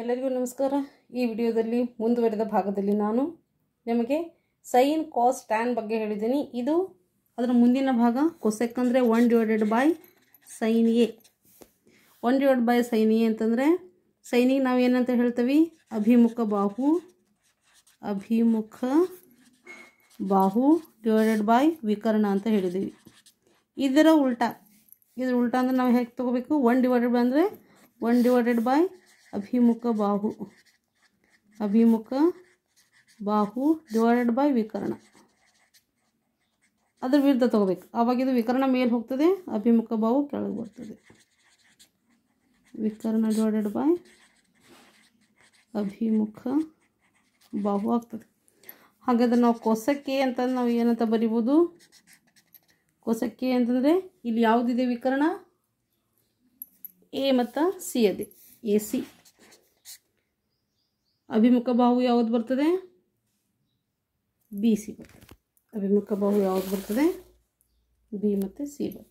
ಎಲ್ಲರಿಗೂ ನಮಸ್ಕಾರ. ಈ ವಿಡಿಯೋದಲ್ಲಿ ಮುಂದುವರೆದ ಭಾಗದಲ್ಲಿ ನಾನು ನಿಮಗೆ ಸೈನ್ ಕಾಸ್ ಟ್ಯಾನ್ ಬಗ್ಗೆ ಹೇಳಿದ್ದೀನಿ. ಇದು ಅದರ ಮುಂದಿನ ಭಾಗ. ಕೊಸೆಕ್ ಅಂದರೆ one divided by sine A one divide by sine A ಅಂತಂದರೆ ಸೈನಿಗೆ ನಾವು ಏನಂತ ಹೇಳ್ತೀವಿ? ಅಭಿಮುಖ ಬಾಹು ಅಭಿಮುಖ ಬಾಹು ಡಿವೈಡೆಡ್ ಬೈ ವಿಕರ್ಣ ಅಂತ ಹೇಳಿದ್ದೀವಿ ಇದರ ಉಲ್ಟಾ. ಇದರ ಉಲ್ಟಾ ಅಂದರೆ ನಾವು ಹೇಗೆ ತೊಗೋಬೇಕು? ಒನ್ ಡಿವೈಡೆಡ್ ಬೈ ಅಂದರೆ ಒನ್ ಡಿವೈಡೆಡ್ ಬೈ ಅಭಿಮುಖ ಬಾಹು. ಅಭಿಮುಖ ಬಾಹು ಡಿವೈಡೆಡ್ ಬೈ ವಿಕರ್ಣ. ಅದ್ರ ವಿರುದ್ಧ ತಗೋಬೇಕು. ಆವಾಗ ಇದು ವಿಕರ್ಣ ಮೇಲೆ ಹೋಗ್ತದೆ, ಅಭಿಮುಖ ಬಾಹು ಕೆಳಗೆ ಬರ್ತದೆ. ವಿಕರ್ಣ ಡಿವೈಡೆಡ್ ಬೈ ಅಭಿಮುಖ ಬಾಹು ಆಗ್ತದೆ. ಹಾಗಾದ್ರೆ ನಾವು ಕೊಸಕ್ಕೆ ಅಂತ ನಾವು ಏನಂತ ಬರಿಬೋದು? ಕೊಸಕ್ಕೆ ಅಂತಂದರೆ ಇಲ್ಲಿ ಯಾವುದಿದೆ ವಿಕರಣ? ಎ ಮತ್ತು ಸಿ ಅದೇ. A, C. ಅಭಿಮುಖ ಬಾಹು ಯಾವುದು ಬರ್ತದೆ? ಬಿ ಸಿ ಬರ್ತದೆ. ಅಭಿಮುಖ ಬಾಹು ಯಾವುದು ಬರ್ತದೆ? ಬಿ ಮತ್ತು ಸಿ ಬರ್ತದೆ.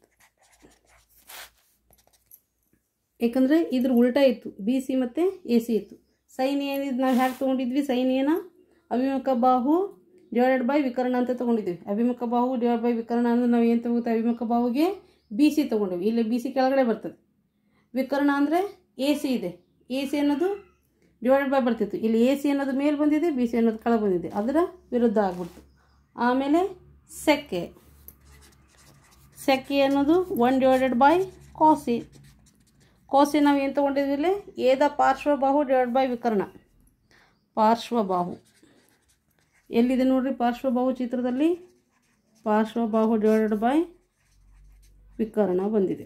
ಏಕೆಂದರೆ ಇದ್ರ ಉಲ್ಟಾ ಇತ್ತು. ಬಿ ಸಿ ಮತ್ತು ಎ ಸಿ ಇತ್ತು. ಸೈನ್ ಏನಿದ್ ನಾವು ಹ್ಯಾಗೆ ತೊಗೊಂಡಿದ್ವಿ? ಸೈನ್ ಏನ ಅಭಿಮುಖ ಬಾಹು ಡಿವೈಡೆಡ್ ಬೈ ವಿಕರಣ ಅಂತ ತೊಗೊಂಡಿದ್ವಿ. ಅಭಿಮುಖ ಬಾಹು ಡಿವೈಡ್ ಬೈ ವಿಕರಣ ಅಂದರೆ ನಾವು ಏನು ತಗೋತ? ಅಭಿಮುಖ ಬಾಹುಗೆ ಬಿ ಸಿ ತೊಗೊಂಡಿವಿ. ಇಲ್ಲಿ ಬಿ ಸಿ ಕೆಳಗಡೆ ಬರ್ತದೆ. ವಿಕರಣ ಅಂದರೆ ಎ ಸಿ ಇದೆ. ಎ ಸಿ ಅನ್ನೋದು ಡಿವೈಡೆಡ್ ಬೈ ಬರ್ತಿತ್ತು. ಇಲ್ಲಿ ಎ ಸಿ ಅನ್ನೋದು ಮೇಲೆ ಬಂದಿದೆ ಬಿ ಸಿ ಅನ್ನೋದು ಕೆಳಗೆ ಬಂದಿದೆ. ಅದರ ವಿರುದ್ಧ ಆಗ್ಬಿಡ್ತು. ಆಮೇಲೆ ಸೆಕೆ. ಸೆಕೆ ಅನ್ನೋದು one divided by cos cos ನಾವು ಏನು ತೊಗೊಂಡಿದ್ವಿ ಇಲ್ಲಿ? ಏದ ಪಾರ್ಶ್ವಬಾಹು ಡಿವೈಡ್ ಬೈ ವಿಕರ್ಣ. ಪಾರ್ಶ್ವಬಾಹು ಎಲ್ಲಿದೆ ನೋಡ್ರಿ ಪಾರ್ಶ್ವಬಾಹು ಚಿತ್ರದಲ್ಲಿ? ಪಾರ್ಶ್ವಬಾಹು ಡಿವೈಡೆಡ್ ಬೈ ವಿಕರ್ಣ ಬಂದಿದೆ.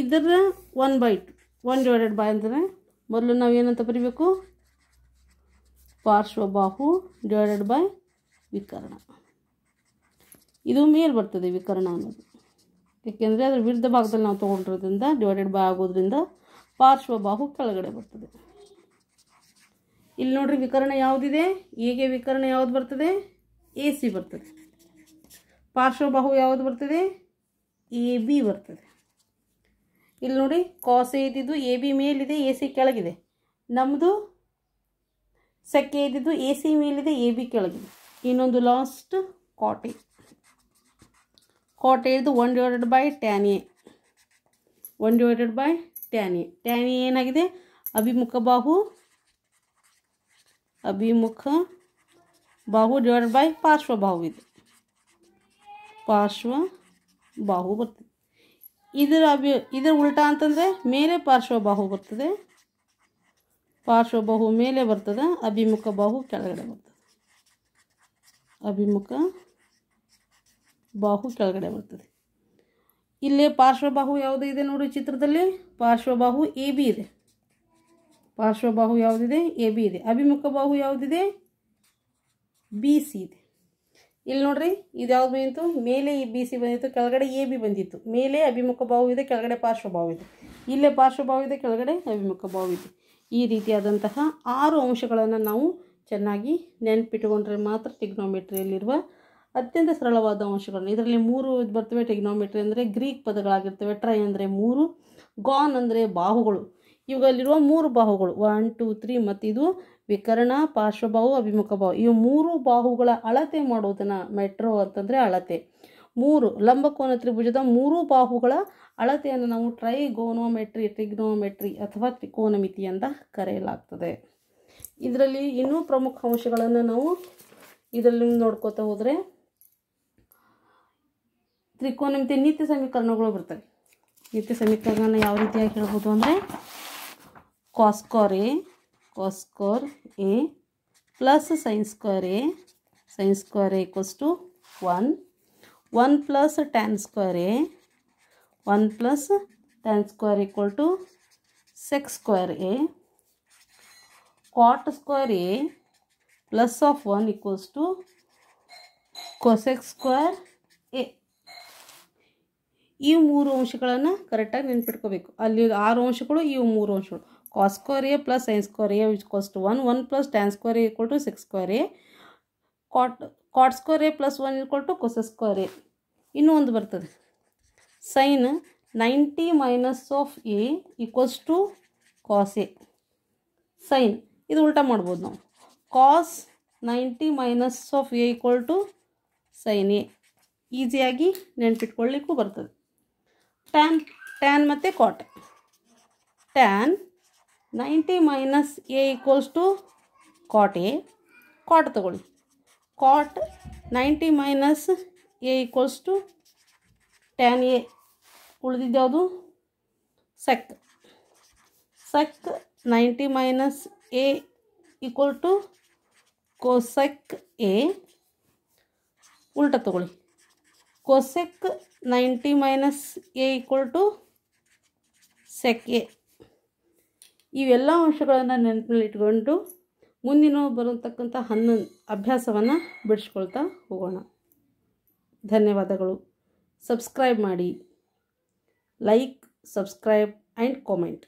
ಇದರ one by two one divided by ಅಂದರೆ ಮೊದಲು ನಾವು ಏನಂತ ಬರಿಬೇಕು? ಪಾರ್ಶ್ವಬಾಹು ಡಿವೈಡೆಡ್ ಬೈ ವಿಕರ್ಣ. ಇದು ಮೇಲ್ ಬರ್ತದೆ ವಿಕರ್ಣ ಅನ್ನೋದು. ಏಕೆಂದರೆ ಅದರ ವಿರುದ್ಧ ಭಾಗದಲ್ಲಿ ನಾವು ತೊಗೊಂಡಿರೋದ್ರಿಂದ ಡಿವೈಡೆಡ್ ಬೈ ಆಗೋದ್ರಿಂದ ಪಾರ್ಶ್ವಬಾಹು ಕೆಳಗಡೆ ಬರ್ತದೆ. ಇಲ್ಲಿ ನೋಡ್ರಿ ವಿಕರಣ ಯಾವುದಿದೆ? ಎಗೆ ವಿಕರಣ ಯಾವುದು ಬರ್ತದೆ? ಎ ಸಿ ಬರ್ತದೆ. ಪಾರ್ಶ್ವಬಾಹು ಯಾವುದು ಬರ್ತದೆ? ಎ ಬಿ ಬರ್ತದೆ. ಇಲ್ಲಿ ನೋಡಿ ಕಾಸ್ ಇದ್ದಿದ್ದು ಎ ಬಿ ಮೇಲಿದೆ ಎ ಸಿ ಕೆಳಗಿದೆ. ನಮ್ಮದು ಸೆಕೆ ಇದ್ದಿದ್ದು ಎ ಸಿ ಮೇಲಿದೆ ಎ ಬಿ ಕೆಳಗಿದೆ. ಇನ್ನೊಂದು ಲಾಸ್ಟ್ ಕಾಟೆ ಕಾಟೆ ಇದ್ದು one divided by tan A one divided by tan A tan A ಏನಾಗಿದೆ? ಅಭಿಮುಖ ಬಾಹು ಅಭಿಮುಖ ಬಾಹು ಡಿವೈಡೆಡ್ ಬೈ ಪಾರ್ಶ್ವ ಬಾಹು ಇದೆ. ಪಾರ್ಶ್ವ ಬಾಹು ಬರ್ತದೆ. ಇದರ ಅಭಿ, ಇದರ ಉಲ್ಟಾ ಅಂತಂದರೆ ಮೇಲೆ ಪಾರ್ಶ್ವಬಾಹು ಬರ್ತದೆ. ಪಾರ್ಶ್ವಬಾಹು ಮೇಲೆ ಬರ್ತದೆ, ಅಭಿಮುಖ ಬಾಹು ಕೆಳಗಡೆ ಬರ್ತದೆ. ಅಭಿಮುಖ ಬಾಹು ಕೆಳಗಡೆ ಬರ್ತದೆ. ಇಲ್ಲೇ ಪಾರ್ಶ್ವಬಾಹು ಯಾವುದು ಇದೆ ನೋಡಿ ಚಿತ್ರದಲ್ಲಿ? ಪಾರ್ಶ್ವಬಾಹು ಎ ಬಿ ಇದೆ. ಪಾರ್ಶ್ವಬಾಹು ಯಾವುದಿದೆ? ಎ ಬಿ ಇದೆ. ಅಭಿಮುಖ ಬಾಹು ಯಾವುದಿದೆ? ಬಿ ಸಿ ಇದೆ. ಇಲ್ಲಿ ನೋಡ್ರಿ, ಇದು ಯಾವ್ದು ಬಂದಿತ್ತು? ಮೇಲೆ ಈ ಬಿ ಸಿ ಬಂದಿತ್ತು, ಕೆಳಗಡೆ ಎ ಬಿ ಬಂದಿತ್ತು. ಮೇಲೆ ಅಭಿಮುಖ ಬಾಹು ಇದೆ, ಕೆಳಗಡೆ ಪಾರ್ಶ್ವಭಾವ ಇದೆ. ಇಲ್ಲೇ ಪಾರ್ಶ್ವಭಾವ ಇದೆ, ಕೆಳಗಡೆ ಅಭಿಮುಖ ಬಾಹು ಇದೆ. ಈ ರೀತಿಯಾದಂತಹ ಆರು ಅಂಶಗಳನ್ನು ನಾವು ಚೆನ್ನಾಗಿ ನೆನಪಿಟ್ಟುಕೊಂಡ್ರೆ ಮಾತ್ರ ಟಿಗ್ನೋಮೆಟ್ರಿಯಲ್ಲಿರುವ ಅತ್ಯಂತ ಸರಳವಾದ ಅಂಶಗಳನ್ನು. ಇದರಲ್ಲಿ ಮೂರು ಬರ್ತವೆ ಟೆಗ್ನೋಮೆಟ್ರಿ ಅಂದರೆ ಗ್ರೀಕ್ ಪದಗಳಾಗಿರ್ತವೆ ಟ್ರೈ ಅಂದರೆ ಮೂರು ಗಾನ್ ಅಂದರೆ ಬಾಹುಗಳು. ಇವುಗಳಲ್ಲಿರುವ ಮೂರು ಬಾಹುಗಳು ಒನ್ ಟೂ ತ್ರೀ ಮತ್ತು ಇದು ವಿಕರ್ಣ ಪಾರ್ಶ್ವಬಾಹು ಅಭಿಮುಖ ಬಾಹು ಇವು ಮೂರು ಬಾಹುಗಳ ಅಳತೆ ಮಾಡೋದನ್ನು ಮೆಟ್ರೋ ಅಂತಂದರೆ ಅಳತೆ. ಮೂರು ಲಂಬಕೋನ ತ್ರಿಭುಜದ ಮೂರು ಬಾಹುಗಳ ಅಳತೆಯನ್ನು ನಾವು ಟ್ರೈಗೋನೋಮೆಟ್ರಿ, ಟ್ರಿಗ್ನೋಮೆಟ್ರಿ ಅಥವಾ ತ್ರಿಕೋನಮಿತಿ ಅಂತ ಕರೆಯಲಾಗ್ತದೆ. ಇದರಲ್ಲಿ ಇನ್ನೂ ಪ್ರಮುಖ ಅಂಶಗಳನ್ನು ನಾವು ಇದರಲ್ಲಿ ನೋಡ್ಕೋತಾ ಹೋದರೆ ತ್ರಿಕೋನಮಿತಿ ನಿತ್ಯ ಸಮೀಕರಣಗಳು ಬರ್ತವೆ. ನಿತ್ಯ ಸಮೀಕರಣ ಯಾವ ರೀತಿಯಾಗಿ ಹೇಳ್ಬೋದು ಅಂದರೆ ಕಾಸ್ಕಾರ್ A ಕಾಸ್ಕಾರ್ A plus sine square A sign square A equals to one one plus tan square A one plus tan square equal to sec square A cot square A plus of one equals to cosec square A ಈ ಮೂರು ಅಂಶಗಳನ್ನು ಕರೆಕ್ಟಾಗಿ ನೆನ್ಪಿಟ್ಕೋಬೇಕು. ಅಲ್ಲಿ ಆರು ಅಂಶಗಳು ಇವು ಮೂರು ಅಂಶಗಳು. Cos square A plus sine square A equals to one one plus tan square A equal to sec square A cot cot square A plus one equal to cosec square A ಇನ್ನೂ ಒಂದು ಬರ್ತದೆ. Sine ninety minus of A equals to cos A sine ಇದು ಉಲ್ಟಾ ಮಾಡ್ಬೋದು ನಾವು. Cos ninety minus of A equal to sine A ಈಸಿಯಾಗಿ ನೆನ್ಪಿಟ್ಕೊಳ್ಳಿಕ್ಕೂ ಬರ್ತದೆ. ಟ್ಯಾನ್ ಟ್ಯಾನ್ ಮತ್ತು cot tan ninety minus A equals to cot A. Cot ತಗೊಳ್ಳಿ. Cot ninety minus A equals to tan A. ಉಳಿದಿದ್ಯಾವುದು sec sec ninety minus A equal to cosec A. ಉಲ್ಟ ತಗೊಳ್ಳಿ. Cosec ninety minus A equal to sec A. ಇವೆಲ್ಲ ಅಂಶಗಳನ್ನು ನೆನಪಿನಲ್ಲಿ ಇಟ್ಕೊಂಡು ಮುಂದಿನ ಬರತಕ್ಕಂಥ ಹನ್ನೊಂದು ಅಭ್ಯಾಸವನ್ನು ಬಿಡಿಸ್ಕೊಳ್ತಾ ಹೋಗೋಣ. ಧನ್ಯವಾದಗಳು. ಸಬ್ಸ್ಕ್ರೈಬ್ ಮಾಡಿ. Like, subscribe and comment.